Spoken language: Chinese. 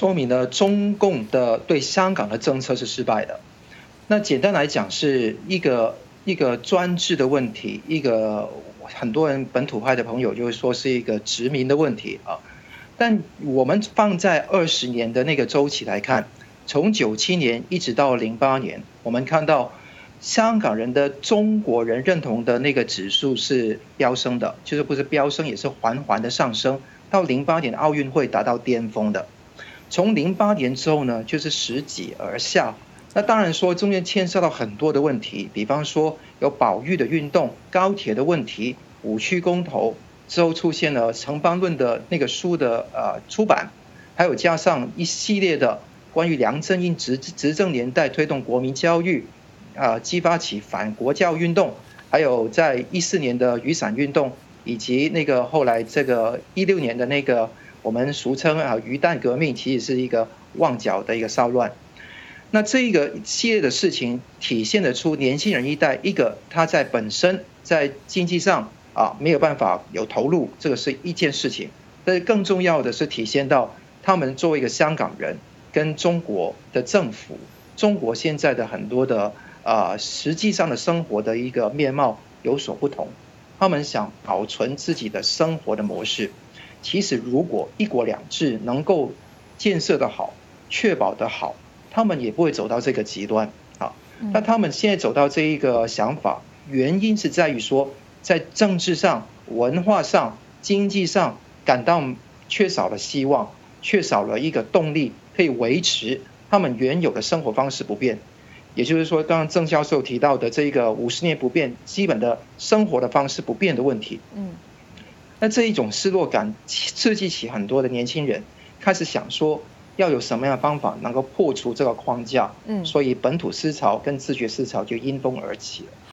说明了中共的对香港的政策是失败的。那简单来讲，是一个一个专制的问题，一个很多人本土派的朋友就会说是一个殖民的问题啊。但我们放在二十年的那个周期来看，从九七年一直到零八年，我们看到香港人的中国人认同的那个指数是飙升的，就是不是飙升，也是缓缓的上升，到零八年奥运会达到巅峰的。从零八年之后呢，就是拾级而下。那当然说中间牵涉到很多的问题，比方说有保育的运动、高铁的问题、五区公投之后出现了城邦论的那个书的呃出版，还有加上一系列的关于梁振英执执政年代推动国民教育啊，激发起反国教运动，还有在一四年的雨伞运动，以及那个后来这个一六年的那个。我们俗称啊，鱼蛋革命其实是一个旺角的一个骚乱。那这一个系列的事情，体现得出年轻人一代，一个他在本身在经济上啊没有办法有投入，这个是一件事情。但是更重要的是体现到他们作为一个香港人，跟中国的政府、中国现在的很多的啊实际上的生活的一个面貌有所不同。他们想保存自己的生活的模式。其实，如果一国两制能够建设的好、确保的好，他们也不会走到这个极端啊。那他们现在走到这一个想法，原因是在于说，在政治上、文化上、经济上感到缺少了希望，缺少了一个动力，可以维持他们原有的生活方式不变。也就是说，刚刚郑教授提到的这一个五十年不变、基本的生活的方式不变的问题。嗯。那这一种失落感刺激起很多的年轻人，开始想说要有什么样的方法能够破除这个框架，嗯，所以本土思潮跟自觉思潮就因风而起了。